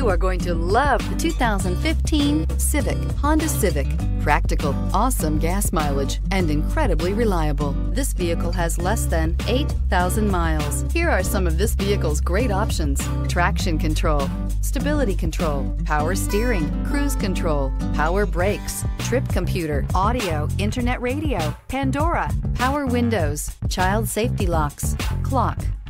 are going to love the 2015 Civic, Honda Civic. Practical, awesome gas mileage, and incredibly reliable. This vehicle has less than 8,000 miles. Here are some of this vehicle's great options. Traction control, stability control, power steering, cruise control, power brakes, trip computer, audio, internet radio, Pandora, power windows, child safety locks, clock.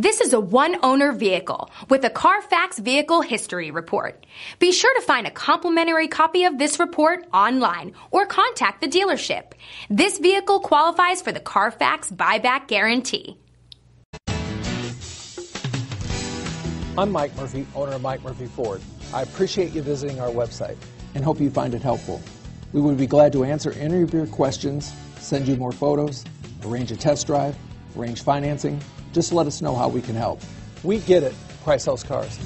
This is a one owner vehicle with a Carfax Vehicle History Report. Be sure to find a complimentary copy of this report online or contact the dealership. This vehicle qualifies for the Carfax Buyback Guarantee. I'm Mike Murphy, owner of Mike Murphy Ford. I appreciate you visiting our website and hope you find it helpful. We would be glad to answer any of your questions, send you more photos, arrange a test drive, arrange financing, just let us know how we can help. We get it. Price House Cars.